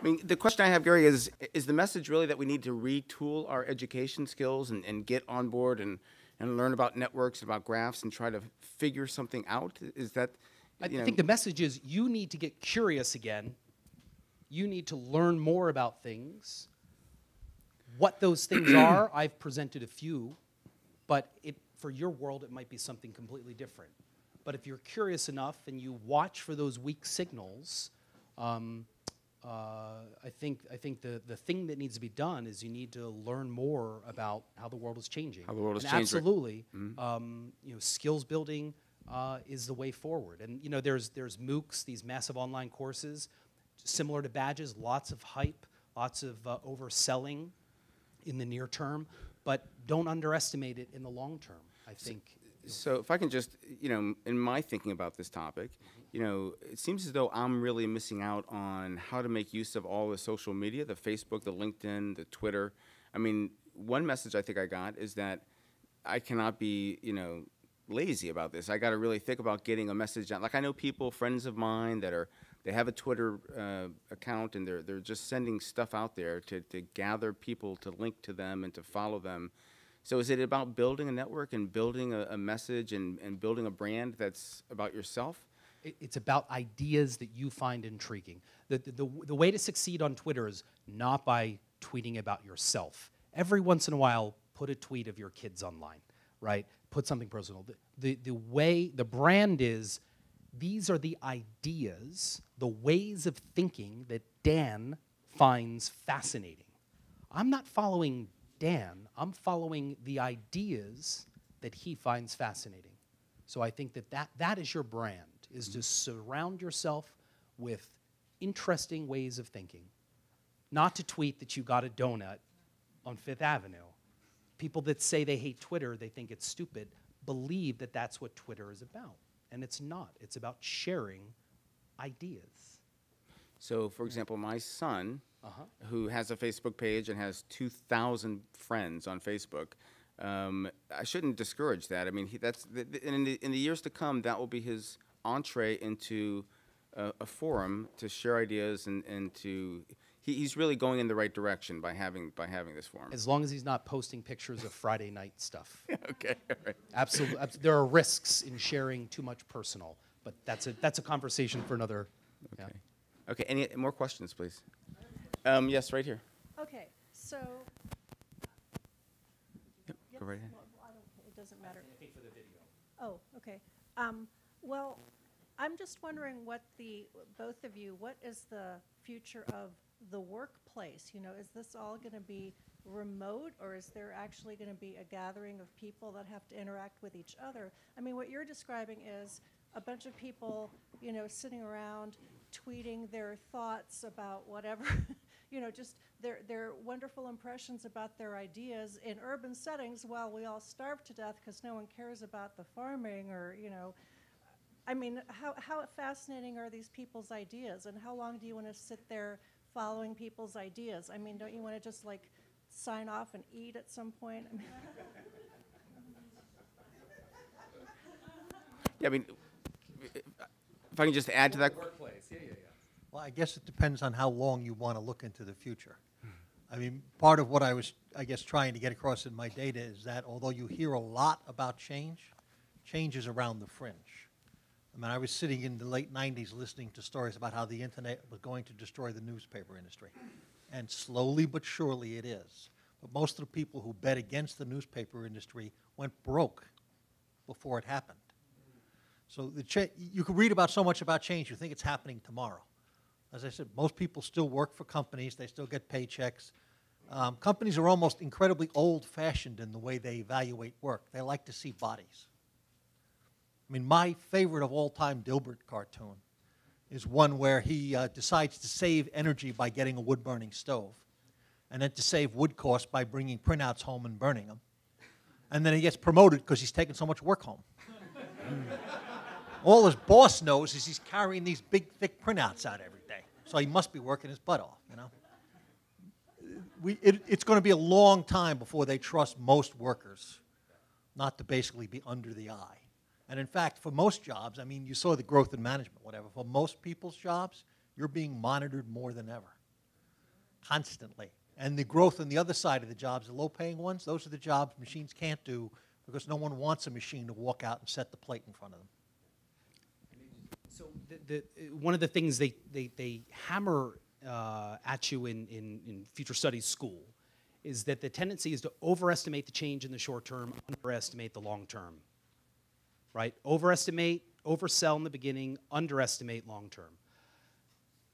I mean, the question I have, Gary, is is the message really that we need to retool our education skills and, and get on board and, and learn about networks, about graphs, and try to figure something out? Is that, I know, think the message is you need to get curious again. You need to learn more about things. What those things are, I've presented a few, but it, for your world, it might be something completely different. But if you're curious enough and you watch for those weak signals, um, uh, I think I think the, the thing that needs to be done is you need to learn more about how the world is changing. How the world is and changing. Absolutely, um, you know, skills building uh, is the way forward. And you know, there's there's MOOCs, these massive online courses, similar to badges, lots of hype, lots of uh, overselling in the near term, but don't underestimate it in the long term. I think. So if I can just, you know, in my thinking about this topic, you know, it seems as though I'm really missing out on how to make use of all the social media, the Facebook, the LinkedIn, the Twitter. I mean, one message I think I got is that I cannot be, you know, lazy about this. I got to really think about getting a message out. Like I know people, friends of mine that are they have a Twitter uh, account and they're they're just sending stuff out there to to gather people to link to them and to follow them. So is it about building a network and building a, a message and, and building a brand that's about yourself? It's about ideas that you find intriguing. The, the, the, the way to succeed on Twitter is not by tweeting about yourself. Every once in a while, put a tweet of your kids online, right? Put something personal. The, the, the way, the brand is these are the ideas, the ways of thinking that Dan finds fascinating. I'm not following Dan, I'm following the ideas that he finds fascinating. So I think that that, that is your brand, is to mm-hmm. surround yourself with interesting ways of thinking. Not to tweet that you got a donut on Fifth Avenue. People that say they hate Twitter, they think it's stupid, believe that that's what Twitter is about. And it's not. It's about sharing ideas. So, for example, my son, Uh-huh. who has a Facebook page and has 2,000 friends on Facebook, um, I shouldn't discourage that. I mean, he, that's the, the- in, the, in the years to come, that will be his entree into a, a forum to share ideas and, and to. He, he's really going in the right direction by having by having this forum. As long as he's not posting pictures of Friday night stuff. okay, all right. Absolutely. There are risks in sharing too much personal, but that's a, that's a conversation for another. yeah. Okay. Any more questions, please? Um, yes, right here. Okay, so. Yep, Yep, go right ahead. well, I don't- It doesn't matter. Oh, okay. Um, Well, I'm just wondering what the, both of you, what is the future of the workplace? You know, is this all going to be remote, or is there actually going to be a gathering of people that have to interact with each other? I mean, what you're describing is a bunch of people, you know, sitting around tweeting their thoughts about whatever, you know, just their, their wonderful impressions about their ideas in urban settings while we all starve to death because no one cares about the farming or, you know, I mean, how, how fascinating are these people's ideas, and how long do you want to sit there following people's ideas? I mean, don't you want to just like sign off and eat at some point? I mean, Yeah, I mean, if I can just add to that. Workplace, yeah, yeah, yeah. Well, I guess it depends on how long you want to look into the future. I mean, part of what I was, I guess, trying to get across in my data is that although you hear a lot about change, change is around the fringe. I mean, I was sitting in the late 90s listening to stories about how the internet was going to destroy the newspaper industry. And slowly but surely it is. But most of the people who bet against the newspaper industry went broke before it happened. So you can read about so much about change, you think it's happening tomorrow. As I said, most people still work for companies, they still get paychecks. Um, companies are almost incredibly old fashioned in the way they evaluate work. They like to see bodies. I mean, my favorite of all time Dilbert cartoon is one where he uh, decides to save energy by getting a wood burning stove, and then to save wood costs by bringing printouts home and burning them. And then he gets promoted because he's taking so much work home. All his boss knows is he's carrying these big, thick printouts out every day. So he must be working his butt off, you know? We, it, it's going to be a long time before they trust most workers not to basically be under the eye. And in fact, for most jobs, I mean, you saw the growth in management, whatever. For most people's jobs, you're being monitored more than ever. constantly. And the growth on the other side of the jobs, the low-paying ones, those are the jobs machines can't do because no one wants a machine to walk out and set the plate in front of them. So the, the, one of the things they, they, they hammer uh, at you in, in, in future studies school is that the tendency is to overestimate the change in the short term, underestimate the long term. Right? Overestimate, oversell in the beginning, underestimate long term.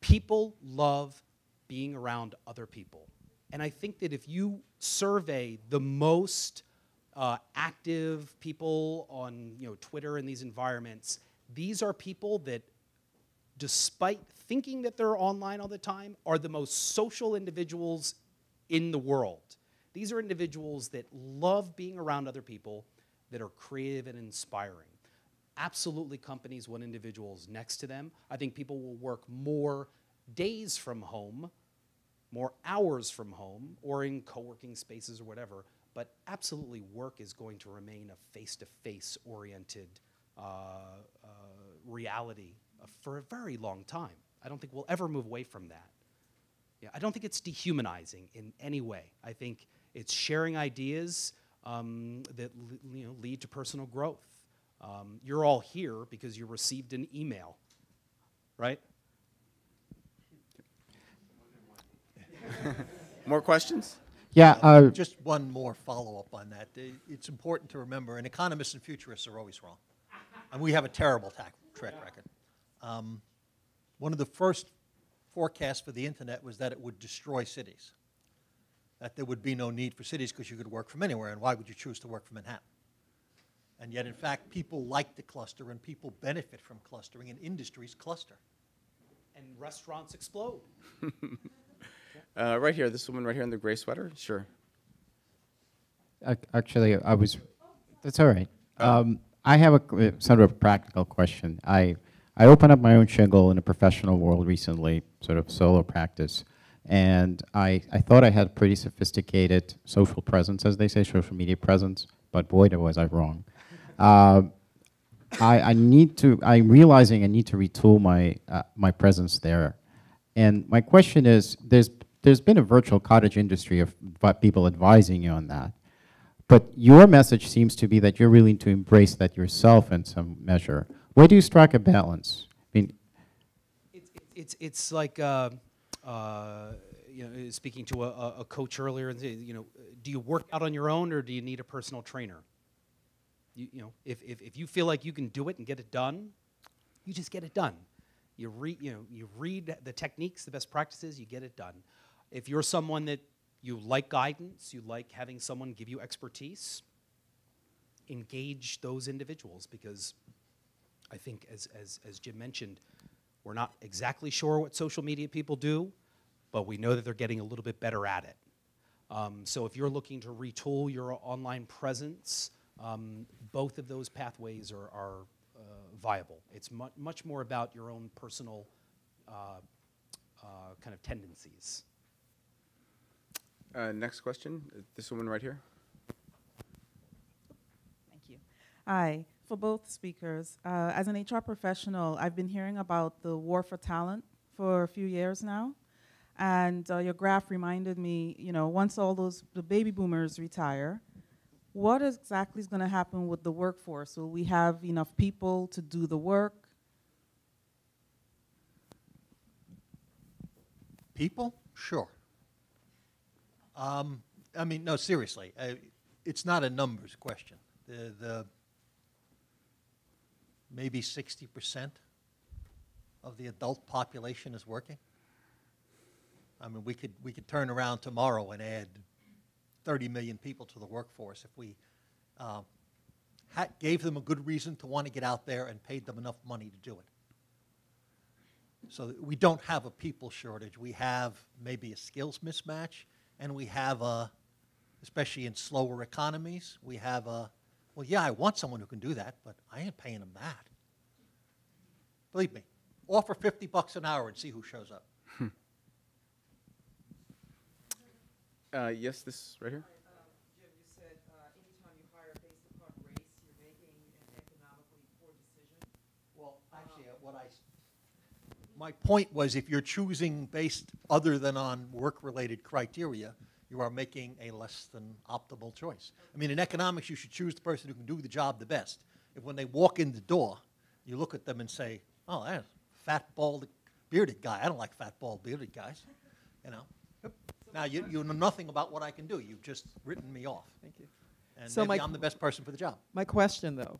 People love being around other people. And I think that if you survey the most uh, active people on you know, Twitter and these environments, these are people that, despite thinking that they're online all the time, are the most social individuals in the world. These are individuals that love being around other people, that are creative and inspiring. Absolutely, companies want individuals next to them. I think people will work more days from home, more hours from home, or in co working spaces or whatever. But absolutely, work is going to remain a face to face oriented reality uh, for a very long time. I don't think we'll ever move away from that. Yeah, I don't think it's dehumanizing in any way. I think it's sharing ideas um, that you know, lead to personal growth. Um, you're all here because you received an email, right? More questions? Yeah, uh, Just one more follow-up on that. It's important to remember, and economists and futurists are always wrong. And we have a terrible tac- track record. Um, One of the first forecasts for the internet was that it would destroy cities. That there would be no need for cities because you could work from anywhere, and why would you choose to work from Manhattan? And yet, in fact, people like the cluster, and people benefit from clustering, and industries cluster. And restaurants explode. Uh, right here, this woman right here in the gray sweater. Sure. actually, I was, that's all right. Um, I have a uh, sort of a practical question. I, I opened up my own shingle in the professional world recently, sort of solo practice, and I, I thought I had pretty sophisticated social presence, as they say, social media presence, but boy, was I wrong. Um, I, I need to, I'm realizing I need to retool my, uh, my presence there. And my question is, there's, there's been a virtual cottage industry of people advising you on that. But your message seems to be that you're willing to embrace that yourself in some measure. Where do you strike a balance? I mean, It's, it's, it's like, uh, uh, you know, speaking to a, a- coach earlier, and you know, do you work out on your own or do you need a personal trainer? You, you know, if, if, if you feel like you can do it and get it done, you just get it done. You read, you know, you read the techniques, the best practices, you get it done. If you're someone that you like guidance, you like having someone give you expertise, engage those individuals because I think, as, as, as Jim mentioned, we're not exactly sure what social media people do, but we know that they're getting a little bit better at it. Um, so if you're looking to retool your online presence, um, both of those pathways are, are uh, viable. It's mu- much more about your own personal uh, uh, kind of tendencies. Uh, next question. This woman right here. Thank you. Hi, for both speakers. Uh, as an HR professional, I've been hearing about the war for talent for a few years now. And uh, your graph reminded me, you know, once all those the baby boomers retire, what exactly is going to happen with the workforce? Will we have enough people to do the work? People? Sure. Um, I mean, no, seriously, uh, it's not a numbers question. The, the maybe 60% of the adult population is working. I mean, we could, we could turn around tomorrow and add 30 million people to the workforce if we uh, gave them a good reason to want to get out there and paid them enough money to do it. So we don't have a people shortage. We have maybe a skills mismatch, and we have a, especially in slower economies, we have a, well, yeah, I want someone who can do that, but I ain't paying them that. Believe me, offer 50 bucks an hour and see who shows up. Uh, yes, this right here. Jim, you uh, anytime you hire based upon race, you're making an economically poor decision. Well, actually, what I, My point was, if you're choosing based other than on work-related criteria, you are making a less than optimal choice. I mean, in economics, you should choose the person who can do the job the best. If when they walk in the door, you look at them and say, "Oh, that's a fat, bald, bearded guy. I don't like fat, bald, bearded guys," you know. Now you, you know nothing about what I can do. You've just written me off, Thank you. and So maybe my- I'm the best person for the job. My question, though,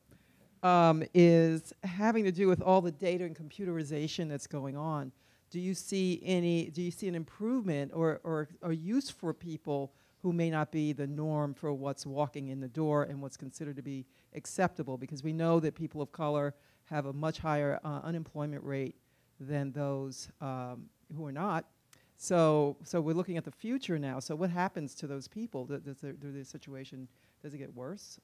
um, is having to do with all the data and computerization that's going on. Do you see any? Do you see an improvement or or, or use for people who may not be the norm for what's walking in the door and what's considered to be acceptable? Because we know that people of color have a much higher uh, unemployment rate than those um, who are not. So, so we're looking at the future now. So, what happens to those people? Does, does, their, does their situation does it get worse?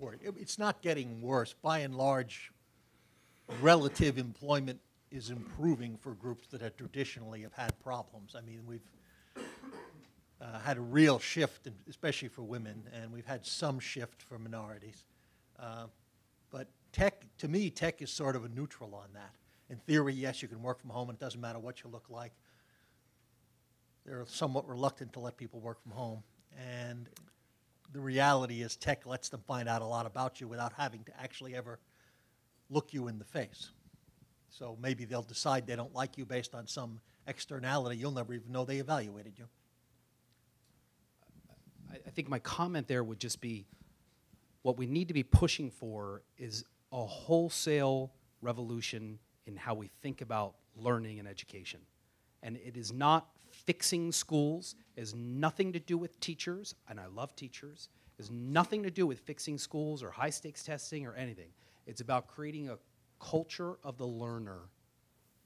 It's not getting worse. By and large, relative employment is improving for groups that have traditionally have had problems. I mean, we've uh, had a real shift, especially for women, and we've had some shift for minorities. Uh, But tech, to me, tech is sort of a neutral on that. In theory, yes, you can work from home, and it doesn't matter what you look like. They're somewhat reluctant to let people work from home, and the reality is tech lets them find out a lot about you without having to actually ever look you in the face. So maybe they'll decide they don't like you based on some externality. You'll never even know they evaluated you. I, I think my comment there would just be what we need to be pushing for is a wholesale revolution in how we think about learning and education. And it is not fixing schools, has nothing to do with teachers, and I love teachers. Has nothing to do with fixing schools or high stakes testing or anything. It's about creating a culture of the learner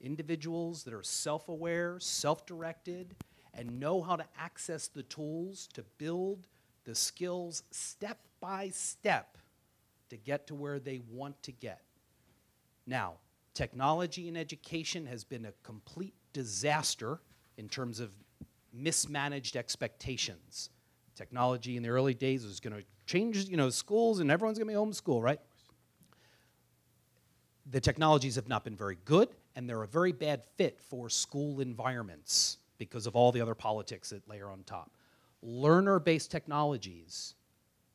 individuals that are self aware, self directed, and know how to access the tools to build the skills step by step to get to where they want to get. Now, technology in education has been a complete disaster in terms of mismanaged expectations. Technology in the early days was going to change, you know, schools and everyone's going to be homeschool, right? the technologies have not been very good, and they're a very bad fit for school environments because of all the other politics that layer on top. Learner based technologies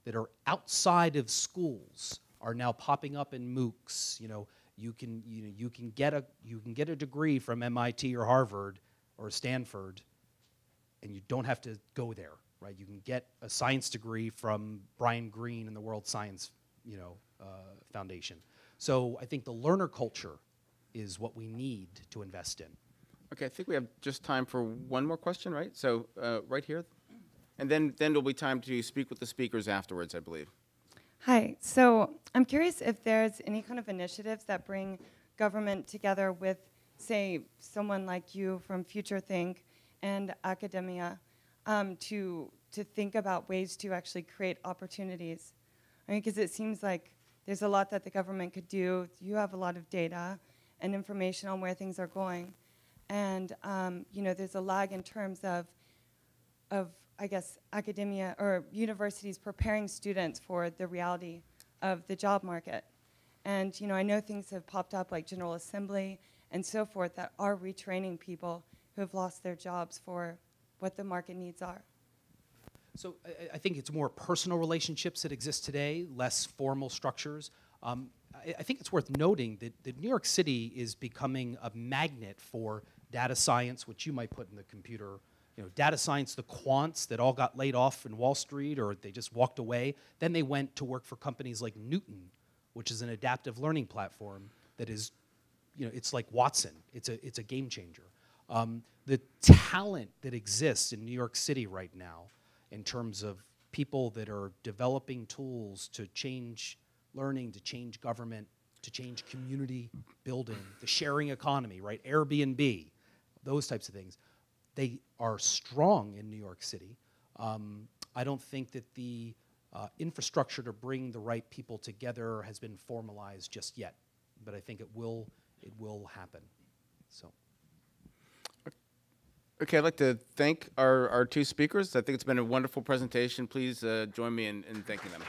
that are outside of schools are now popping up in MOOCs. You know, you can, you, know, you can, get, a, you can get a degree from MIT or Harvard or Stanford, and you don't have to go there, right? You can get a science degree from Brian Greene and the World Science, you know, uh, Foundation. So I think the learner culture is what we need to invest in. Okay, I think we have just time for one more question, right? So, uh, right here. And then, then there'll be time to speak with the speakers afterwards, I believe. Hi. So I'm curious if there's any kind of initiatives that bring government together with, say, someone like you from Future Think and academia um, to to think about ways to actually create opportunities. I mean, because it seems like there's a lot that the government could do. You have a lot of data and information on where things are going, and um, you know, there's a lag in terms of of, I guess, academia or universities preparing students for the reality of the job market. And, you know, I know things have popped up like General Assembly and so forth that are retraining people who have lost their jobs for what the market needs are. So I, I think it's more personal relationships that exist today, less formal structures. Um, I, I think it's worth noting that, that New York City is becoming a magnet for data science, which you might put in the computer. You know, data science, the quants that all got laid off in Wall Street or they just walked away. Then they went to work for companies like Knewton, which is an adaptive learning platform that is you know, it's like Watson. It's a, it's a game changer. Um, the talent that exists in New York City right now, in terms of people that are developing tools to change learning, to change government, to change community building, the sharing economy, right? Airbnb, those types of things, they are strong in New York City. Um, I don't think that the uh, infrastructure to bring the right people together has been formalized just yet, but I think it will it will happen. So. Okay, I'd like to thank our, our two speakers. I think it's been a wonderful presentation. Please uh, join me in, in thanking them.